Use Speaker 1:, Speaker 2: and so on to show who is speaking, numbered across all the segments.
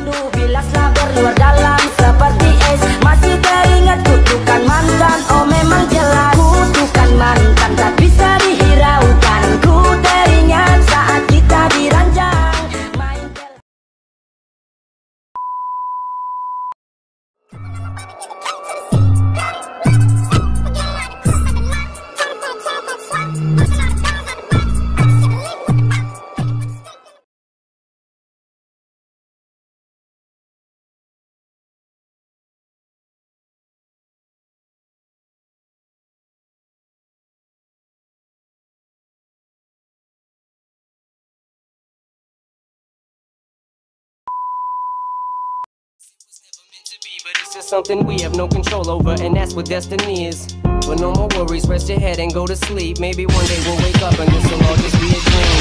Speaker 1: rindu. Bila telah berluar dalam
Speaker 2: but it's just something we have no control over, and that's what destiny is. But no more worries, rest your head and go to sleep. Maybe one day we'll wake up and this will all just be a dream.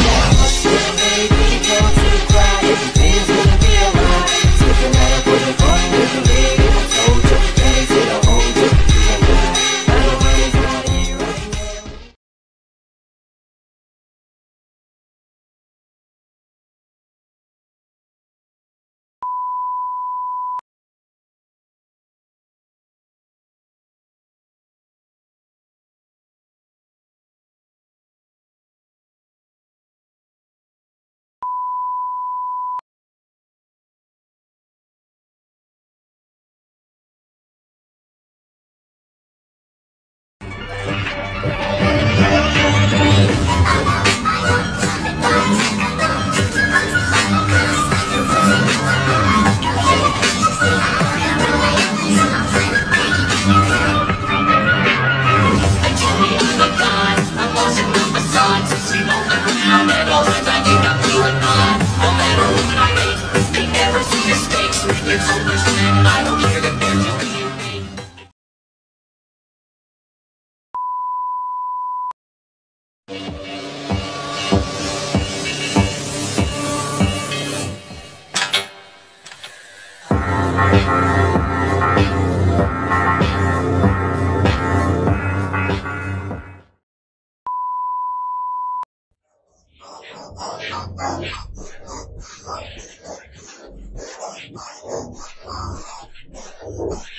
Speaker 2: mistakes, we can understand. I don't hear the music. Thank you.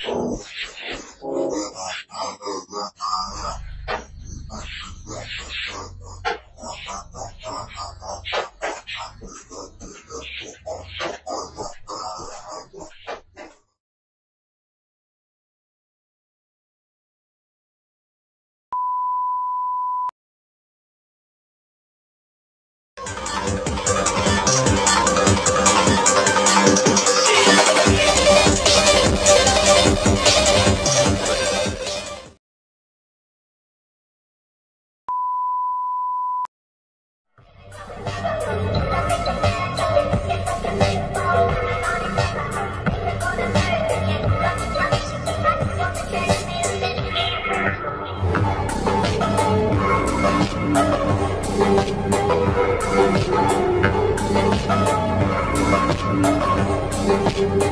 Speaker 2: Thank